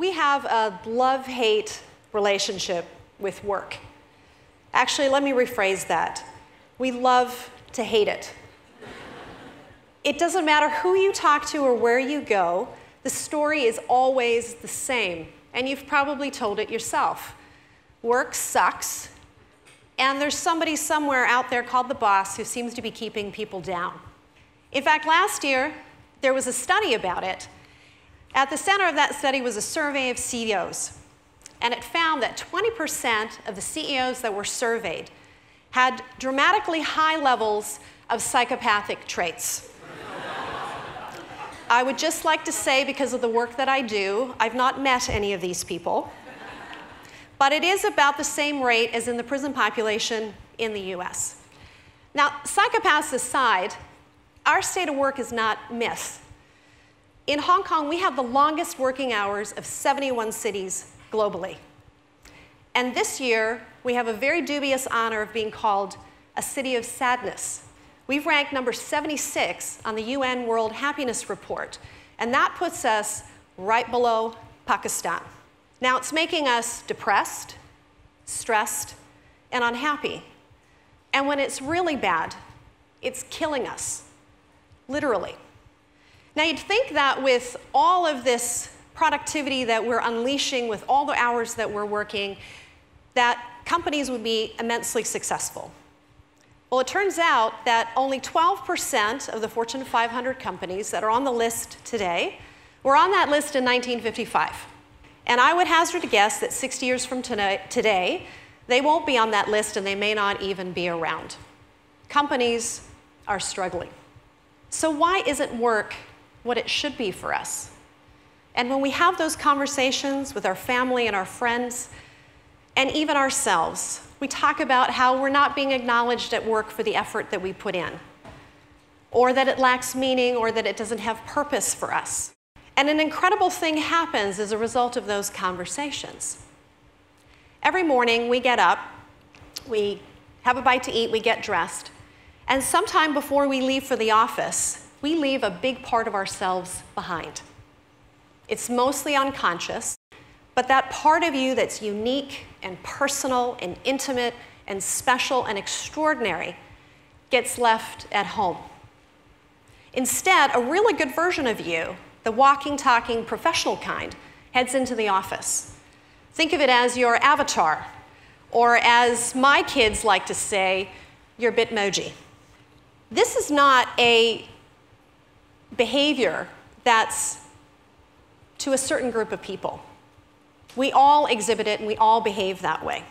We have a love hate relationship with work. Actually, let me rephrase that. We love to hate it. It doesn't matter who you talk to or where you go, the story is always the same, and you've probably told it yourself. Work sucks, and there's somebody somewhere out there called the boss who seems to be keeping people down. In fact, last year, there was a study about it. At the center of that study was a survey of CEOs, and it found that 20% of the CEOs that were surveyed had dramatically high levels of psychopathic traits. I would just like to say, because of the work that I do, I've not met any of these people. But it is about the same rate as in the prison population in the US. Now, psychopaths aside, our state of work is not myth. In Hong Kong, we have the longest working hours of 71 cities globally. And this year, we have a very dubious honor of being called a city of sadness We've ranked number 76 on the UN World Happiness Report, and that puts us right below Pakistan. Now, it's making us depressed, stressed, and unhappy. And when it's really bad, it's killing us, literally. Now, you'd think that with all of this productivity that we're unleashing, with all the hours that we're working, that companies would be immensely successful. Well, it turns out that only 12% of the Fortune 500 companies that are on the list today were on that list in 1955. And I would hazard a guess that 60 years from today, they won't be on that list and they may not even be around. Companies are struggling. So, why isn't work what it should be for us? And when we have those conversations with our family and our friends, and even ourselves, we talk about how we're not being acknowledged at work for the effort that we put in, or that it lacks meaning, or that it doesn't have purpose for us. And an incredible thing happens as a result of those conversations. Every morning we get up, we have a bite to eat, we get dressed, and sometime before we leave for the office, we leave a big part of ourselves behind. It's mostly unconscious, but that part of you that's unique and personal and intimate and special and extraordinary gets left at home. Instead, a really good version of you, the walking, talking, professional kind, heads into the office. Think of it as your avatar, or as my kids like to say, your Bitmoji. This is not a behavior that's to a certain group of people. We all exhibit it and we all behave that way,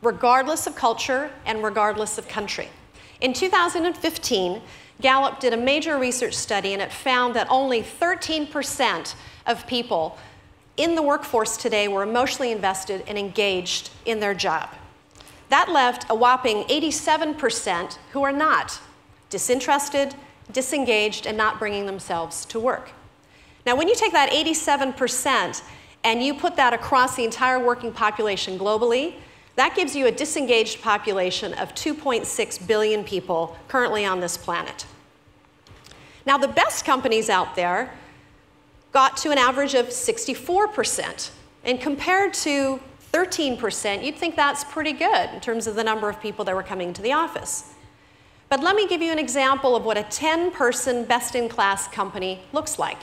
regardless of culture and regardless of country. In 2015, Gallup did a major research study and it found that only 13% of people in the workforce today were emotionally invested and engaged in their job. That left a whopping 87% who are not disinterested, disengaged, and not bringing themselves to work. Now, when you take that 87% and you put that across the entire working population globally, that gives you a disengaged population of 2.6 billion people currently on this planet. Now, the best companies out there got to an average of 64%. And compared to 13%, you'd think that's pretty good in terms of the number of people that were coming to the office. But let me give you an example of what a 10 person best in class company looks like.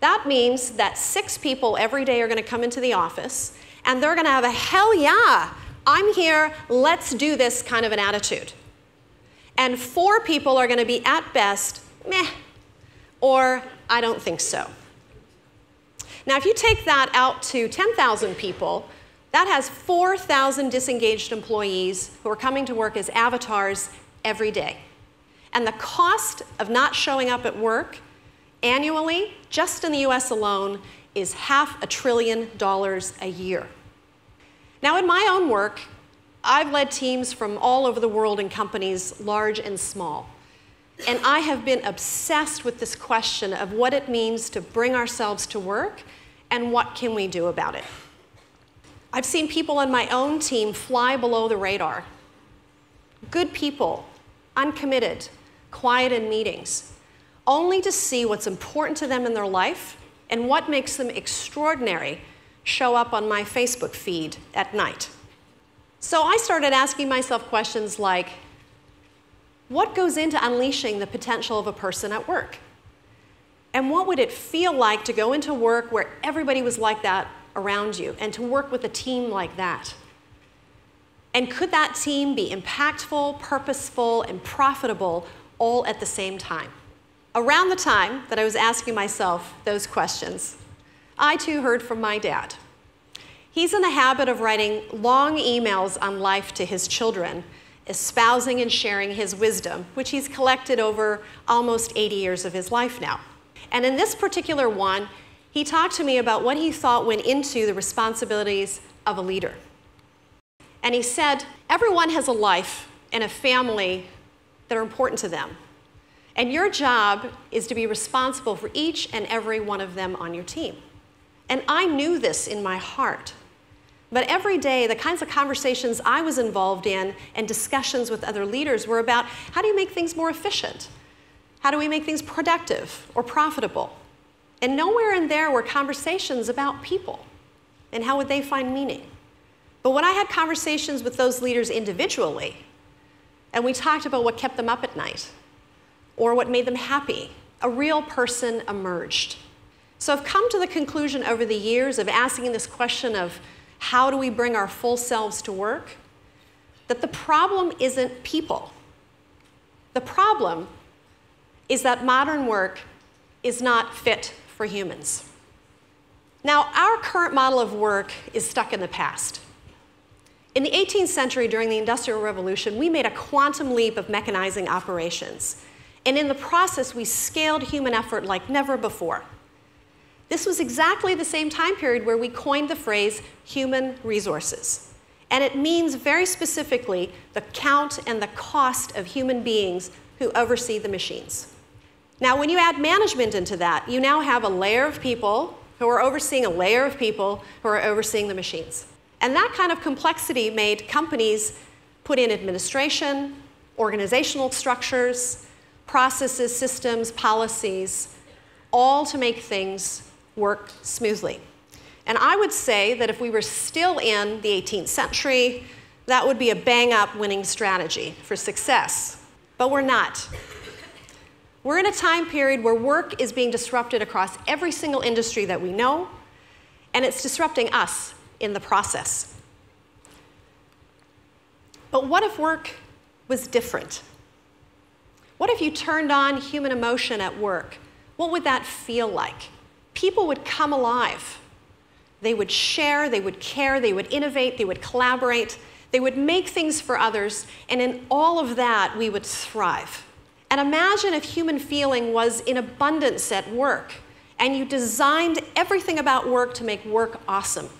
That means that six people every day are going to come into the office and they're going to have a hell yeah, I'm here, let's do this kind of an attitude. And four people are going to be at best, meh, or I don't think so. Now, if you take that out to 10,000 people, that has 4,000 disengaged employees who are coming to work as avatars every day. And the cost of not showing up at work annually, just in the US alone, is half a trillion dollars a year. Now, in my own work, I've led teams from all over the world in companies, large and small. And I have been obsessed with this question of what it means to bring ourselves to work and what can we do about it. I've seen people on my own team fly below the radar. Good people, uncommitted, quiet in meetings, only to see what's important to them in their life and what makes them extraordinary show up on my Facebook feed at night. So I started asking myself questions like what goes into unleashing the potential of a person at work? And what would it feel like to go into work where everybody was like that around you and to work with a team like that? And could that team be impactful, purposeful, and profitable all at the same time? Around the time that I was asking myself those questions, I too heard from my dad. He's in the habit of writing long emails on life to his children, espousing and sharing his wisdom, which he's collected over almost 80 years of his life now. And in this particular one, he talked to me about what he thought went into the responsibilities of a leader. And he said, Everyone has a life and a family that are important to them. And your job is to be responsible for each and every one of them on your team. And I knew this in my heart. But every day, the kinds of conversations I was involved in and discussions with other leaders were about how do you make things more efficient? How do we make things productive or profitable? And nowhere in there were conversations about people and how would they find meaning. But when I had conversations with those leaders individually, and we talked about what kept them up at night or what made them happy, a real person emerged. So I've come to the conclusion over the years of asking this question of how do we bring our full selves to work, that the problem isn't people. The problem is that modern work is not fit for humans. Now, our current model of work is stuck in the past. In the 18th century, during the Industrial Revolution, we made a quantum leap of mechanizing operations. And in the process, we scaled human effort like never before. This was exactly the same time period where we coined the phrase human resources. And it means very specifically the count and the cost of human beings who oversee the machines. Now, when you add management into that, you now have a layer of people who are overseeing a layer of people who are overseeing the machines. And that kind of complexity made companies put in administration, organizational structures, processes, systems, policies, all to make things work smoothly. And I would say that if we were still in the 18th century, that would be a bang up winning strategy for success. But we're not. We're in a time period where work is being disrupted across every single industry that we know, and it's disrupting us in the process. But what if work was different? What if you turned on human emotion at work? What would that feel like? People would come alive. They would share, they would care, they would innovate, they would collaborate, they would make things for others, and in all of that, we would thrive. And imagine if human feeling was in abundance at work, and you designed everything about work to make work awesome.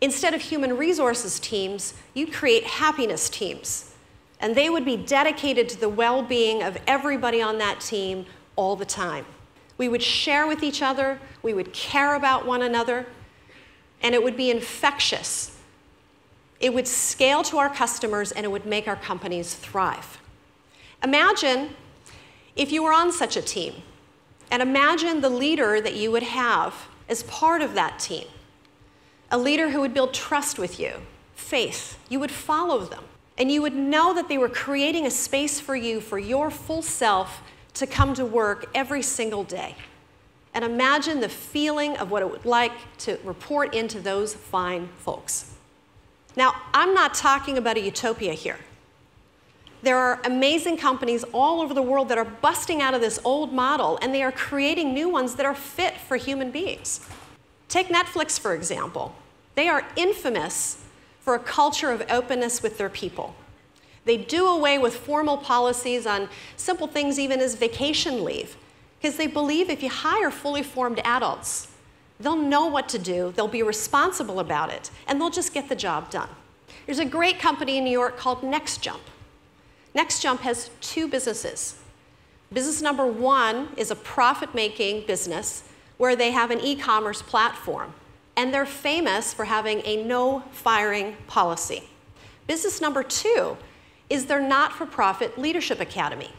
Instead of human resources teams, you'd create happiness teams. And they would be dedicated to the well being of everybody on that team all the time. We would share with each other, we would care about one another, and it would be infectious. It would scale to our customers and it would make our companies thrive. Imagine if you were on such a team, and imagine the leader that you would have as part of that team a leader who would build trust with you, faith. You would follow them. And you would know that they were creating a space for you, for your full self, to come to work every single day. And imagine the feeling of what it would like to report into those fine folks. Now, I'm not talking about a utopia here. There are amazing companies all over the world that are busting out of this old model and they are creating new ones that are fit for human beings. Take Netflix, for example. They are infamous for a culture of openness with their people. They do away with formal policies on simple things, even as vacation leave, because they believe if you hire fully formed adults, they'll know what to do, they'll be responsible about it, and they'll just get the job done. There's a great company in New York called NextJump. NextJump has two businesses. Business number one is a profit making business where they have an e commerce platform, and they're famous for having a no firing policy. Business number two is their not for profit leadership academy.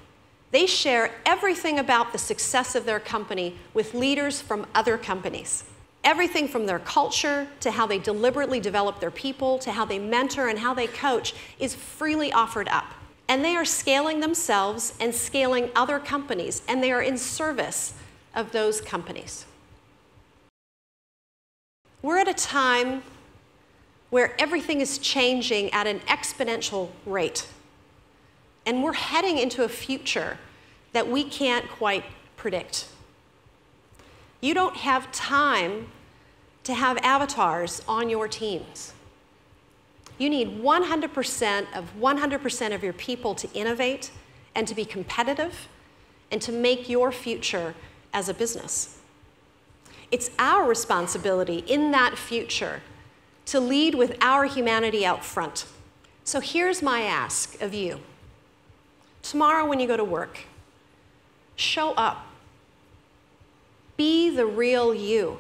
They share everything about the success of their company with leaders from other companies. Everything from their culture to how they deliberately develop their people to how they mentor and how they coach is freely offered up. And they are scaling themselves and scaling other companies, and they are in service of those companies. We're at a time where everything is changing at an exponential rate. And we're heading into a future that we can't quite predict. You don't have time to have avatars on your teams. You need 100% of 100% of your people to innovate and to be competitive and to make your future as a business. It's our responsibility in that future to lead with our humanity out front. So here's my ask of you. Tomorrow, when you go to work, show up. Be the real you.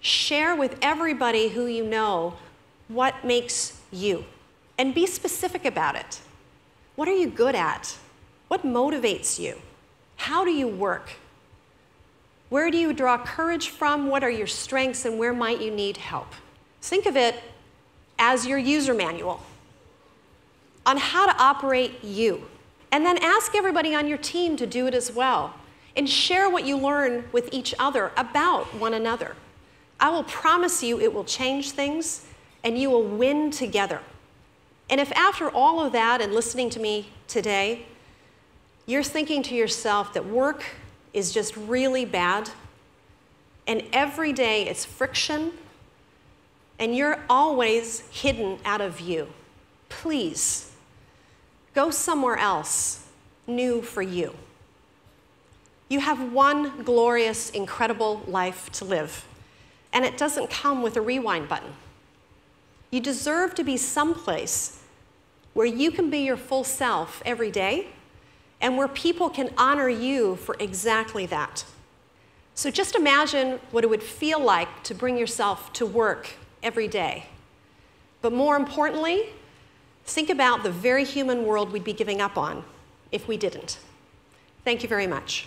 Share with everybody who you know what makes you. And be specific about it. What are you good at? What motivates you? How do you work? Where do you draw courage from? What are your strengths and where might you need help? Think of it as your user manual on how to operate you. And then ask everybody on your team to do it as well. And share what you learn with each other about one another. I will promise you it will change things and you will win together. And if after all of that and listening to me today, you're thinking to yourself that work is just really bad, and every day it's friction, and you're always hidden out of view, please go somewhere else new for you. You have one glorious, incredible life to live, and it doesn't come with a rewind button. You deserve to be someplace where you can be your full self every day and where people can honor you for exactly that. So just imagine what it would feel like to bring yourself to work every day. But more importantly, think about the very human world we'd be giving up on if we didn't. Thank you very much.